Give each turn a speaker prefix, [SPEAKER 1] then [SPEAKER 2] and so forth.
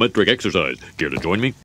[SPEAKER 1] Metric exercise. Care to join me?